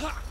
Ha!